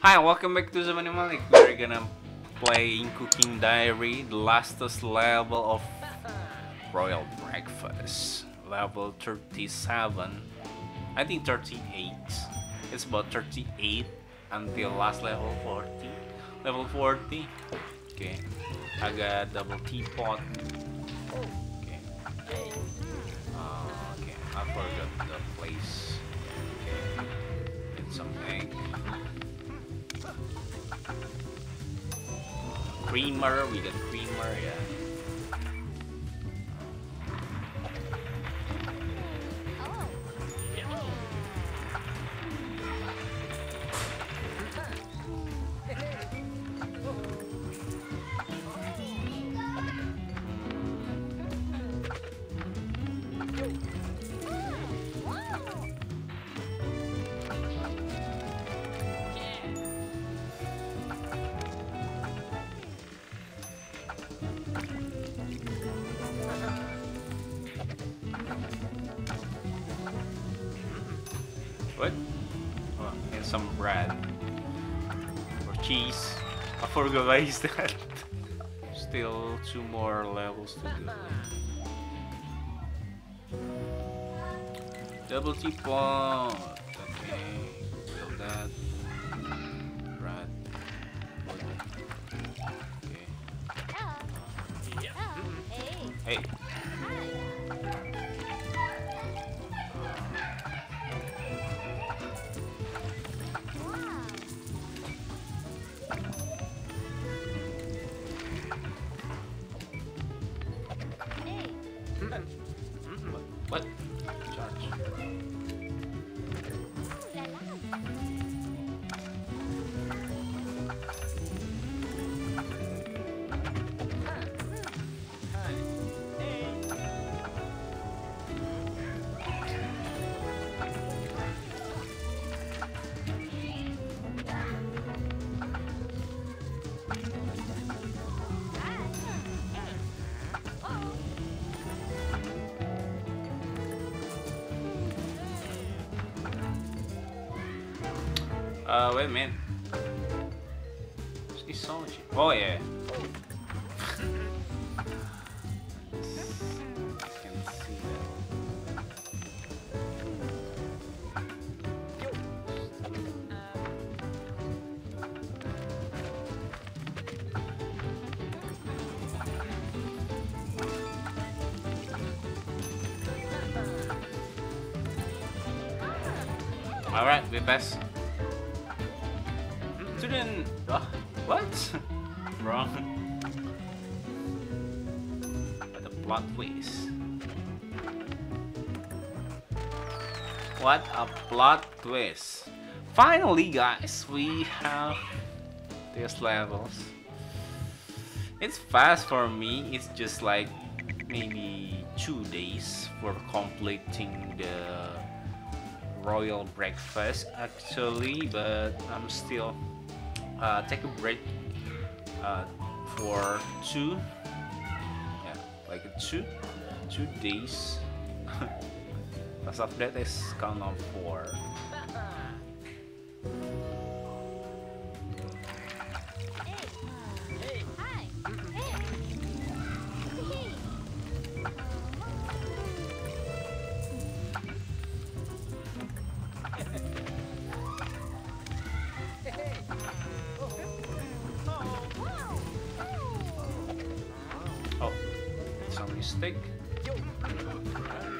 Hi, welcome back to Zamane Malik. We're gonna play in Cooking Diary, the lastest level of Royal Breakfast. Level 37. I think 38. It's about 38 until last level 40. Level 40. Okay. I got double teapot. Okay. Uh, okay, I forgot the place. Okay. Some egg. Creamer, we got creamer, yeah. Some bread. Or cheese. I forgot is that. Still two more levels to go. Double T teapot. Okay, build that. Bread. Okay. Hey. Uh, wait a minute. What's this song? Oh yeah. Alright, we pass. Wrong. What a plot twist. What a plot twist. Finally, guys, we have these levels. It's fast for me. It's just like maybe two days for completing the royal breakfast actually but I'm still uh, take a break uh, for two yeah like two two days. As of that is count on four it's a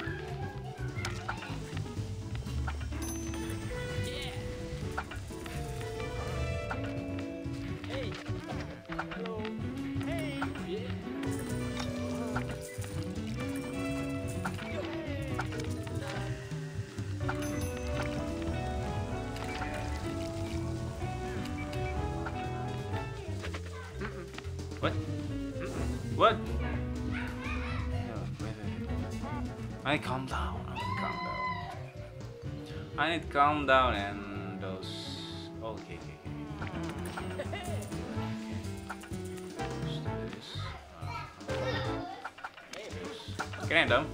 I need calm down. I need calm down. I need calm down and those. Okay, okay, okay. Let's do this. Uh, Can I down?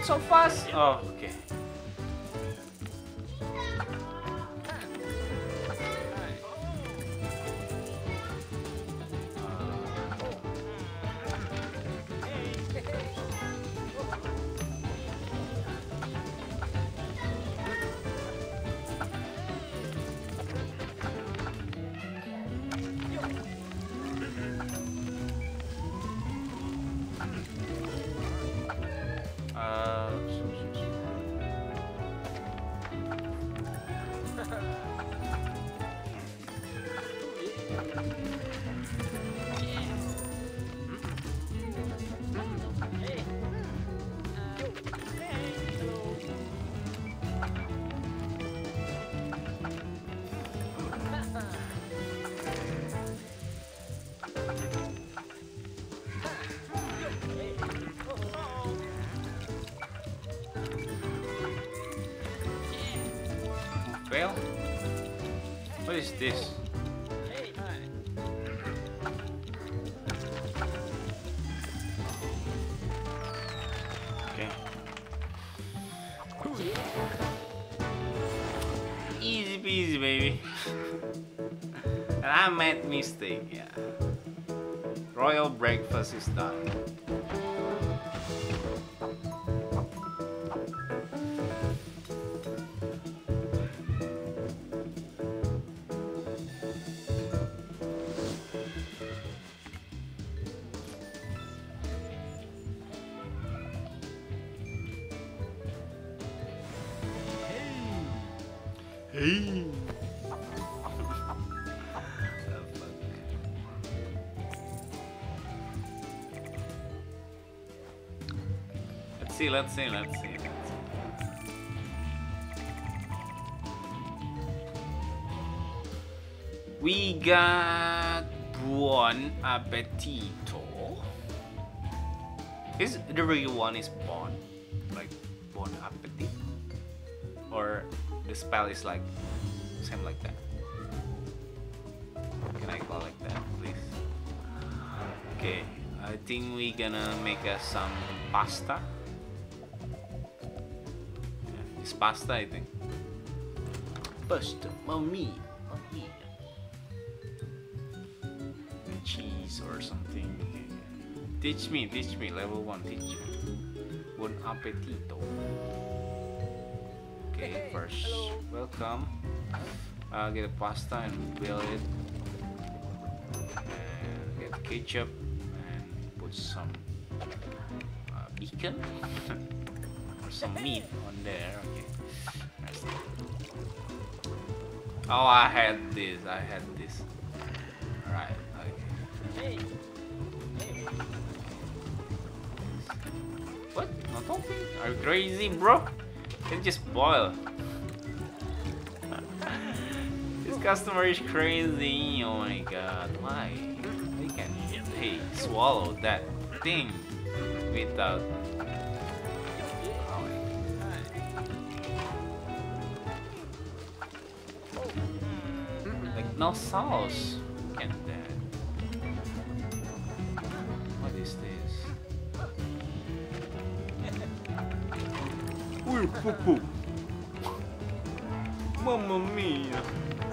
happened so fast? Oh, okay. What is this? Okay. Easy peasy, baby. and I made mistake, yeah. Royal breakfast is done. Hey. Let's see, let's see, let's see. We got buon appetito. Is the real one is bon? Like bon appetit? Or the spell is like same like that? Can I call like that, please? Okay, I think we gonna make us some pasta. Yeah, it's pasta, I think. Pasta, mommy, mommy. And cheese or something. Teach me, teach me, level one, teach me. Buon appetito. Okay, first, welcome. I'll get a pasta and boil it. And get ketchup and put some uh, bacon or some meat on there. Okay. Oh, I had this. I had this. Right. Okay. What? Not talking? Are you crazy, bro? It just boil. Customer is crazy. Oh my god. Why? They can hey swallow that thing without. Oh Like no sauce. Can that? What is this? Uy, poo poo. Mamma mia.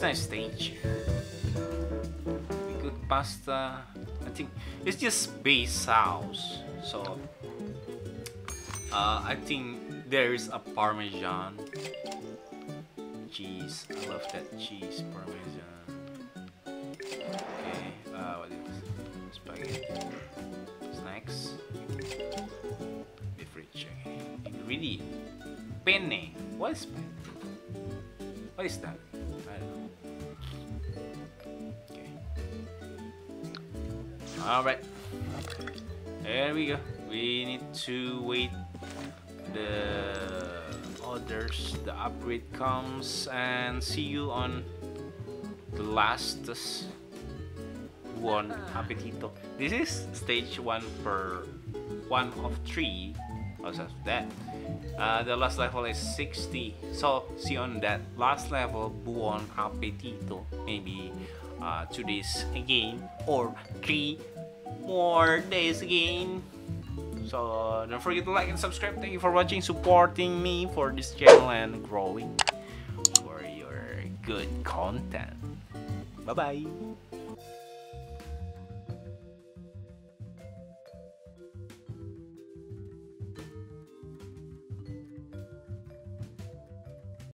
Nice stage. Good pasta. I think it's just base sauce. So uh, I think there is a parmesan cheese. I love that cheese parmesan. Okay, uh, what is? Spaghetti. Snacks. Okay. Ingredient. Penne. What is penne? What is that? Alright. There we go. We need to wait the others, the upgrade comes and see you on the last one appetito. This is stage buon per one of three. Also that. Uh, the last level is 60. So see on that last level buon appetito. Maybe uh, two days again or three more days again. So don't forget to like and subscribe. Thank you for watching, supporting me for this channel and growing for your good content. Bye bye.